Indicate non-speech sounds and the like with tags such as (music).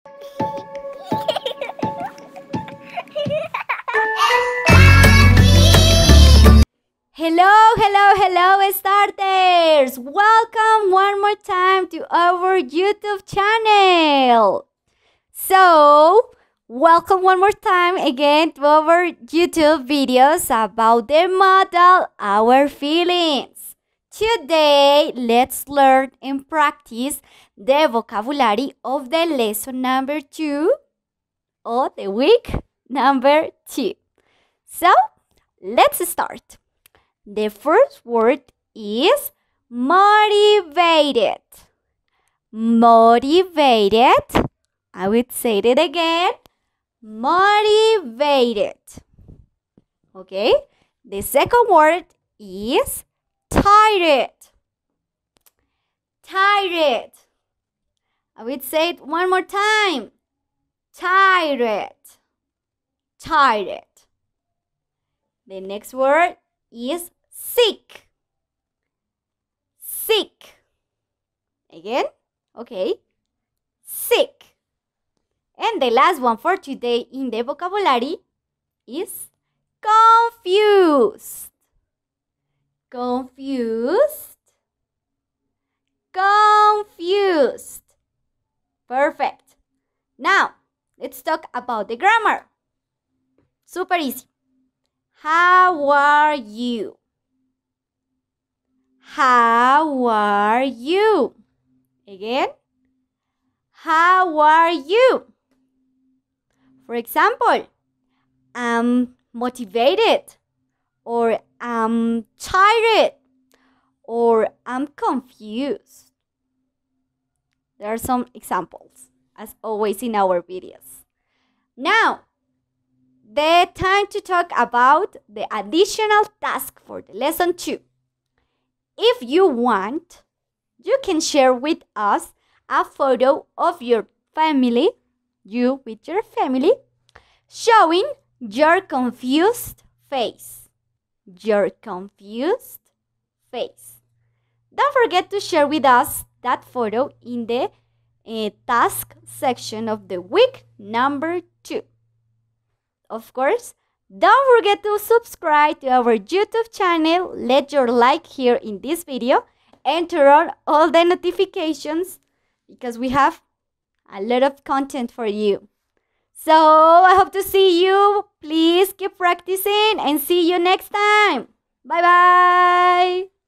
(laughs) Hello, hello, hello, starters! Welcome one more time to our YouTube channel. So, welcome one more time again to our YouTube videos about the model Our Feelings. Today, let's learn and practice the vocabulary of the lesson number two or the week number two. So, let's start. The first word is motivated. Motivated. I would say it again. Motivated. Okay. The second word is tired. Tired. I would say it one more time. Tired. Tired. The next word is sick. Sick. Again? Okay. Sick. And the last one for today in the vocabulary is confused. Confused. Confused. Perfect. Now, let's talk about the grammar. Super easy. How are you? How are you? Again. How are you? For example, I'm motivated, or I'm tired, or I'm confused. There are some examples, as always in our videos. Now, the time to talk about the additional task for the lesson 2. If you want, you can share with us a photo of your family, you with your family, showing your confused face. Your confused face. Don't forget to share with us that photo in the uh, task section of the week number 2. Of course, don't forget to subscribe to our YouTube channel, let your like here in this video, and turn on all the notifications because we have a lot of content for you. So I hope to see you. Please keep practicing and see you next time. Bye bye.